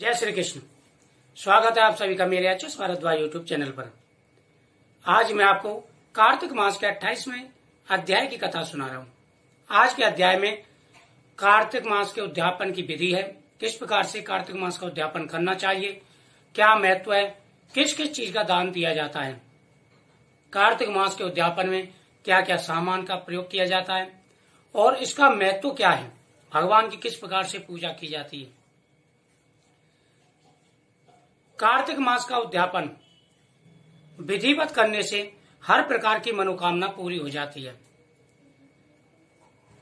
जय श्री कृष्ण। स्वागत है आप सभी का मेरे अच्छे भारद्वाज यूट्यूब चैनल पर। आज मैं आपको कार्तिक मास के अट्ठाईसवें अध्याय की कथा सुना रहा हूँ। आज के अध्याय में कार्तिक मास के उद्यापन की विधि है। किस प्रकार से कार्तिक मास का उद्यापन करना चाहिए? क्या महत्व है? किस किस चीज़ का दान दिया जाता है? कार्तिक मास के उद्यापन में क्या क्या सामान का प्रयोग किया जाता है? और इसका महत्व क्या है? भगवान की किस प्रकार से पूजा की जाती है? कार्तिक मास का उद्यापन विधिवत करने से हर प्रकार की मनोकामना पूरी हो जाती है।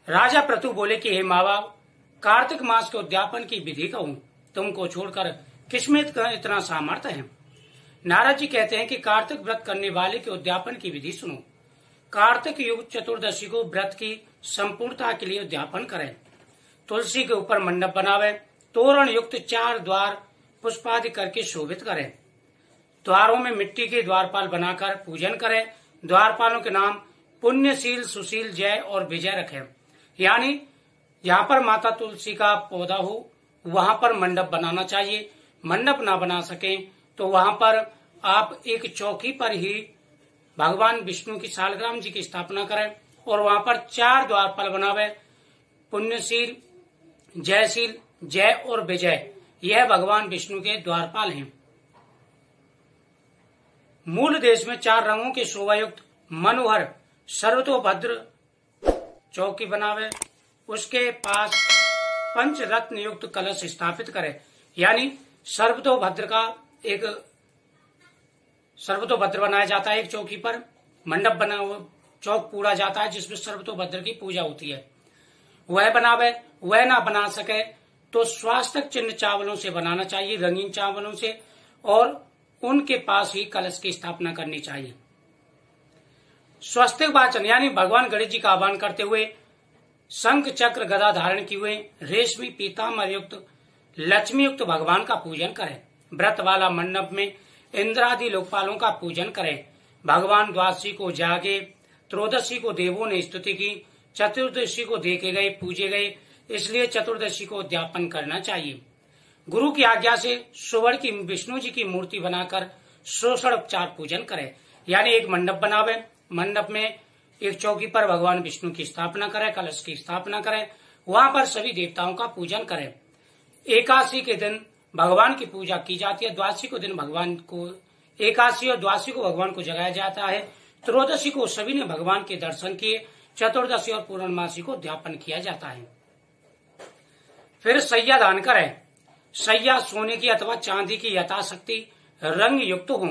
राजा प्रतु बोले कि, हे मावा, कार्तिक मास के उद्यापन की विधि कहूँ, तुमको छोड़कर किसमें इतना सामर्थ्य है। नारद जी कहते हैं कि कार्तिक व्रत करने वाले के उद्यापन की विधि सुनो। कार्तिक युग चतुर्दशी को व्रत की संपूर्णता के लिए उद्यापन करें। तुलसी के ऊपर मंडप बनावे, तोरण युक्त चार द्वार पुष्पादि करके शोभित करें। द्वारों में मिट्टी के द्वारपाल बनाकर पूजन करें। द्वारपालों के नाम पुण्यशील सुशील जय और विजय रखें। यानी यहाँ पर माता तुलसी का पौधा हो, वहाँ पर मंडप बनाना चाहिए। मंडप ना बना सके तो वहाँ पर आप एक चौकी पर ही भगवान विष्णु की सालग्राम जी की स्थापना करें और वहाँ पर चार द्वारपाल बनावे। पुण्यशील, जयशील, जय और विजय। यह भगवान विष्णु के द्वारपाल हैं। मूल देश में चार रंगों के शोभायुक्त मनोहर सर्वतोभद्र चौकी बनावे, उसके पास पंच रत्न युक्त कलश स्थापित करे। यानी सर्वतोभद्र का एक सर्वतोभद्र बनाया जाता है एक चौकी पर। मंडप बना चौक पूरा जाता है जिसमें सर्वतोभद्र की पूजा होती है। वह बनावे, वह ना बना सके तो स्वास्थ्य चिन्ह चावलों से बनाना चाहिए, रंगीन चावलों से, और उनके पास ही कलश की स्थापना करनी चाहिए। स्वस्तिक वाचन, यानी भगवान गणेश जी का आह्वान करते हुए, शंख चक्र गदा धारण किए हुए रेशमी पीताम्बर युक्त लक्ष्मी युक्त भगवान का पूजन करें। व्रत वाला मंडप में इंद्रादि लोकपालों का पूजन करें। भगवान द्वादशी को जागे त्रोदशी को देवों ने स्तुति की, चतुर्दशी को देखे गए, पूजे गए इसलिए चतुर्दशी को उद्यापन करना चाहिए। गुरु की आज्ञा से सुवर्ण की विष्णु जी की मूर्ति बनाकर शोषण उपचार पूजन करें। यानी एक मंडप बनावे। मंडप में एक चौकी पर भगवान विष्णु की स्थापना करें, कलश की स्थापना करें। वहाँ पर सभी देवताओं का पूजन करें। एकादशी के दिन भगवान की पूजा की जाती है। द्वादशी को दिन भगवान को, एकादशी और द्वादशी को भगवान को जगाया जाता है। त्रयोदशी को सभी ने भगवान के दर्शन किए। चतुर्दशी और पूर्णमासी को अध्यापन किया जाता है। फिर सैया दान करें सैया सोने की अथवा चांदी की यथाशक्ति रंग युक्त हो।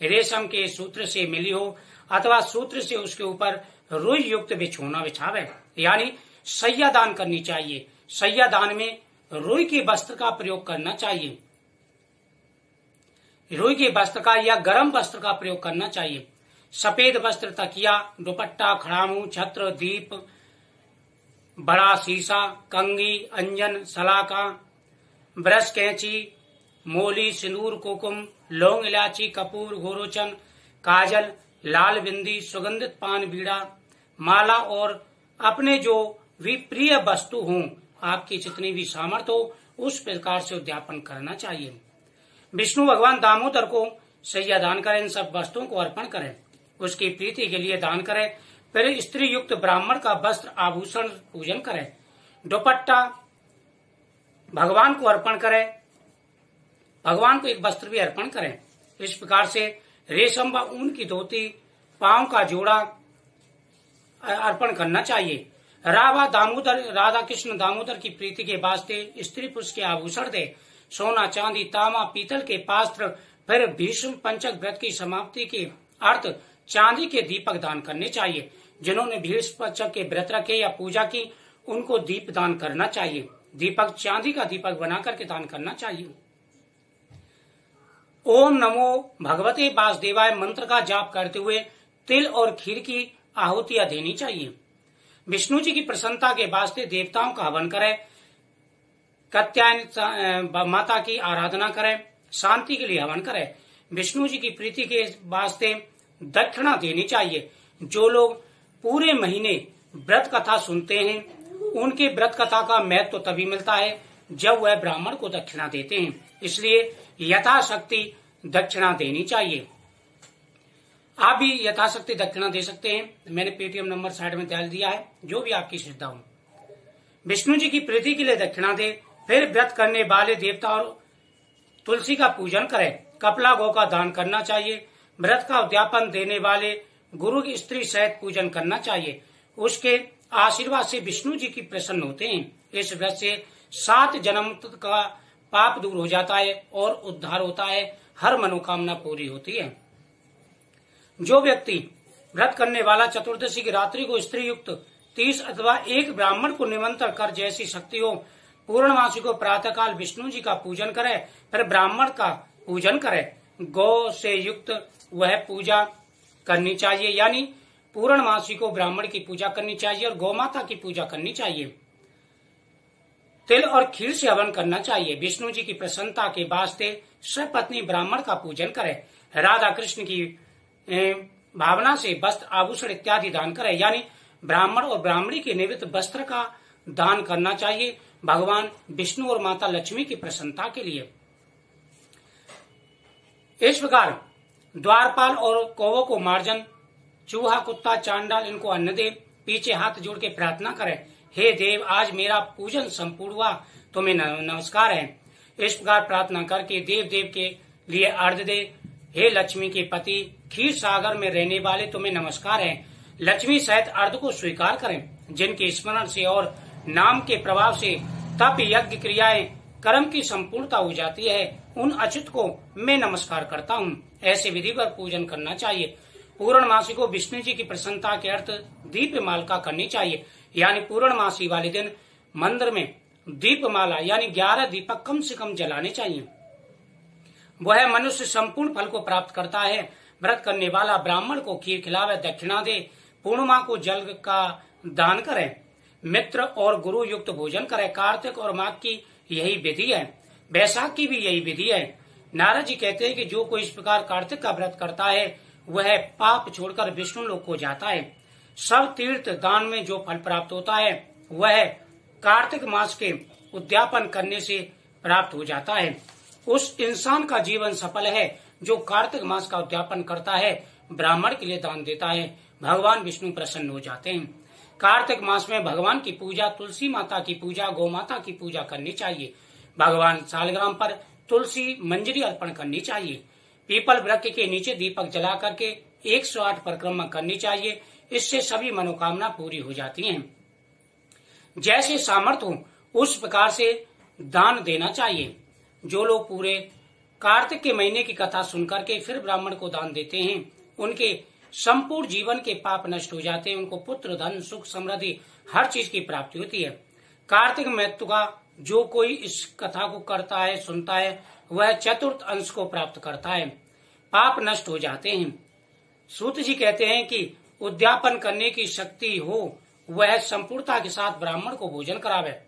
रेशम के सूत्र से मिली हो अथवा सूत्र से उसके ऊपर रुई युक्त बिछोना बिछावे। यानी सैया दान करनी चाहिए। सैया दान में रुई के वस्त्र का प्रयोग करना चाहिए। रुई के वस्त्र का या गर्म वस्त्र का प्रयोग करना चाहिए। सफ़ेद वस्त्र, तकिया, दुपट्टा, खड़ामू, छत्र, दीप बड़ा शीशा कंगी, अंजन, सलाका, ब्रश, कैंची, मोली, सिंदूर, कुकुम, लौंग, इलायची, कपूर, गोरोचन, काजल, लाल बिंदी, सुगंधित पान बीड़ा, माला और अपने जो भी प्रिय वस्तु हों, आपकी जितनी भी सामर्थ्य हो, उस प्रकार से उद्यापन करना चाहिए। विष्णु भगवान दामोदर को सैया दान करें, इन सब वस्तुओं को अर्पण करें। उसकी प्रीति के लिए दान करें। फिर स्त्री युक्त ब्राह्मण का वस्त्र आभूषण पूजन करें। दुपट्टा भगवान को अर्पण करें। भगवान को एक वस्त्र भी अर्पण करें। इस प्रकार से रेशम व ऊन की धोती, पाँव का जोड़ा अर्पण करना चाहिए। राधा दामोदर राधा कृष्ण दामोदर की प्रीति के वास्ते स्त्री पुरुष के आभूषण दे। सोना, चांदी तामा पीतल के पात्र फिर भीष्म पंचक व्रत की समाप्ति के अर्थ चांदी के दीपक दान करने चाहिए। जिन्होंने पंचक के व्रत रखे या पूजा की, उनको दीप दान करना चाहिए। दीपक, चांदी का दीपक बना करके दान करना चाहिए। ओम नमो भगवते वासुदेवाय मंत्र का जाप करते हुए तिल और खीर की आहुतियाँ देनी चाहिए। विष्णु जी की प्रसन्नता के वास्ते देवताओं का हवन करें। कत्यायन माता की आराधना करें। शांति के लिए हवन करें। विष्णु जी की प्रीति के वास्ते दक्षिणा देनी चाहिए। जो लोग पूरे महीने व्रत कथा सुनते हैं, उनके व्रत कथा का महत्व तो तभी मिलता है जब वह ब्राह्मण को दक्षिणा देते हैं। इसलिए यथाशक्ति दक्षिणा देनी चाहिए। आप भी यथाशक्ति दक्षिणा दे सकते हैं। मैंने पेटीएम नंबर साइड में डाल दिया है, जो भी आपकी श्रद्धा हो। विष्णु जी की प्रीति के लिए दक्षिणा दे, फिर व्रत करने वाले देवता और तुलसी का पूजन करें। कपला गौ का दान करना चाहिए। व्रत का उद्यापन देने वाले गुरु की स्त्री सहित पूजन करना चाहिए। उसके आशीर्वाद से विष्णु जी की प्रसन्न होते हैं। इस व्रत से सात जन्म का पाप दूर हो जाता है और उद्धार होता है। हर मनोकामना पूरी होती है। जो व्यक्ति व्रत करने वाला चतुर्दशी की रात्रि को स्त्री युक्त तीस अथवा एक ब्राह्मण को निमंत्रण कर जैसी शक्ति हो, पूर्णमासी को प्रातःकाल विष्णु जी का पूजन करे, फिर ब्राह्मण का पूजन करे। गौ से युक्त वह पूजा करनी चाहिए, यानी पूर्णमासी को ब्राह्मण की पूजा करनी चाहिए और गौ माता की पूजा करनी चाहिए। तिल और खीर से हवन करना चाहिए। विष्णु जी की प्रसन्नता के वास्ते सपत्नी ब्राह्मण का पूजन करें। राधा कृष्ण की भावना से वस्त्र आभूषण इत्यादि दान करे। यानी ब्राह्मण और ब्राह्मणी के निमित्त वस्त्र का दान करना चाहिए। भगवान विष्णु और माता लक्ष्मी की प्रसन्नता के लिए। इस प्रकार द्वारपाल और कौवों को मार्जन, चूहा, कुत्ता, चांडाल, इनको अन्न दे, पीछे हाथ जोड़ के प्रार्थना करें, हे देव, आज मेरा पूजन संपूर्ण हुआ, तुम्हें नमस्कार है। इस प्रकार प्रार्थना करके देव देव के लिए अर्ध दे, हे लक्ष्मी के पति, खीर सागर में रहने वाले तुम्हें नमस्कार है। लक्ष्मी सहित अर्ध को स्वीकार करें, जिनके स्मरण से और नाम के प्रभाव से तप यज्ञ क्रियाएँ कर्म की संपूर्णता हो जाती है। उन अच्युत को मैं नमस्कार करता हूँ। ऐसे विधि पर पूजन करना चाहिए। पूर्णमासी को विष्णु जी की प्रसन्नता के अर्थ दीप मालिका करनी चाहिए। यानी पूर्णमासी वाले दिन मंदिर में दीपमाला, यानी ग्यारह दीपक कम से कम जलाने चाहिए। वह मनुष्य संपूर्ण फल को प्राप्त करता है। व्रत करने वाला ब्राह्मण को खीर खिलावे, दक्षिणा दे, पूर्णिमा को जल का दान करे, मित्र और गुरु युक्त भोजन करे। कार्तिक और माघ की यही विधि है। बैसाख की भी यही विधि है। नारद जी कहते हैं कि जो कोई इस प्रकार कार्तिक का व्रत करता है, वह पाप छोड़कर विष्णु लोक को जाता है। सब तीर्थ दान में जो फल प्राप्त होता है, वह कार्तिक मास के उद्यापन करने से प्राप्त हो जाता है। उस इंसान का जीवन सफल है जो कार्तिक मास का उद्यापन करता है, ब्राह्मण के लिए दान देता है। भगवान विष्णु प्रसन्न हो जाते हैं। कार्तिक मास में भगवान की पूजा, तुलसी माता की पूजा, गौ माता की पूजा करनी चाहिए। भगवान सालग्राम पर तुलसी मंजरी अर्पण करनी चाहिए। पीपल वृक्ष के नीचे दीपक जला करके 108 परिक्रमा करनी चाहिए। इससे सभी मनोकामना पूरी हो जाती हैं। जैसे सामर्थ्य हो, उस प्रकार से दान देना चाहिए। जो लोग पूरे कार्तिक के महीने की कथा सुनकर के फिर ब्राह्मण को दान देते हैं, उनके संपूर्ण जीवन के पाप नष्ट हो जाते हैं। उनको पुत्र, धन, सुख, समृद्धि हर चीज़ की प्राप्ति होती है। कार्तिक महत्व का जो कोई इस कथा को करता है, सुनता है, वह चतुर्थ अंश को प्राप्त करता है। पाप नष्ट हो जाते हैं। सूत जी कहते हैं कि उद्यापन करने की शक्ति हो, वह संपूर्णता के साथ ब्राह्मण को भोजन करावे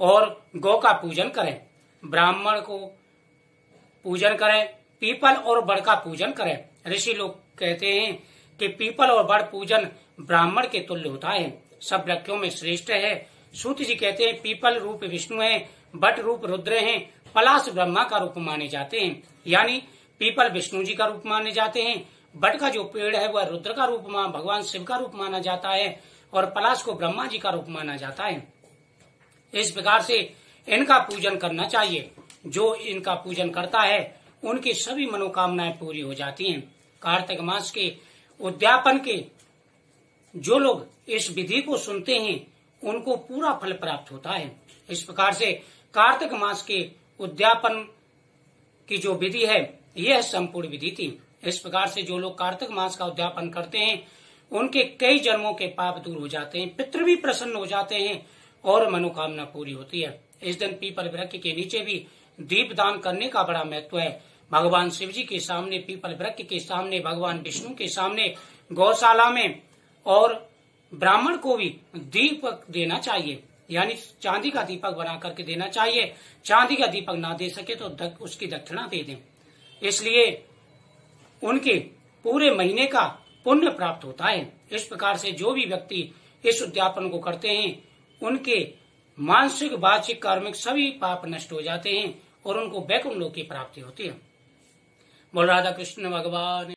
और गौ का पूजन करे। ब्राह्मण को पूजन करे, पीपल और बड़ का पूजन करे। ऋषि लोग कहते हैं कि पीपल और बड़ पूजन ब्राह्मण के तुल्य होता है। सब व्यक्तियों में श्रेष्ठ है सूत जी कहते हैं, पीपल रूप विष्णु है, बट रूप रुद्र है, पलाश ब्रह्मा का रूप माने जाते हैं। यानी, पीपल विष्णु जी का रूप माने जाते हैं, बट का जो पेड़ है वह रुद्र का रूप मान भगवान शिव का रूप माना जाता है, और पलाश को ब्रह्मा जी का रूप माना जाता है। इस प्रकार से इनका पूजन करना चाहिए। जो इनका पूजन करता है, उनकी सभी मनोकामनाएँ पूरी हो जाती हैं। कार्तिक मास के उद्यापन के जो लोग इस विधि को सुनते हैं उनको पूरा फल प्राप्त होता है। इस प्रकार से कार्तिक मास के उद्यापन की जो विधि है, यह संपूर्ण विधि थी। इस प्रकार से जो लोग कार्तिक मास का उद्यापन करते हैं, उनके कई जन्मों के पाप दूर हो जाते हैं, पितृ भी प्रसन्न हो जाते हैं और मनोकामना पूरी होती है। इस दिन पीपल वृक्ष के नीचे भी दीप दान करने का बड़ा महत्व है। भगवान शिव जी के सामने, पीपल वृक्ष के सामने, भगवान विष्णु के सामने, गौशाला में और ब्राह्मण को भी दीपक देना चाहिए। यानी चांदी का दीपक बना करके देना चाहिए। चांदी का दीपक ना दे सके तो दक, उसकी दक्षिणा दे दें। इसलिए उनके पूरे महीने का पुण्य प्राप्त होता है। इस प्रकार से जो भी व्यक्ति इस उद्यापन को करते हैं उनके मानसिक वाचिक कार्मिक सभी पाप नष्ट हो जाते हैं और उनको बैकुंठ लोक की प्राप्ति होती है। बोल राधा कृष्ण भगवान।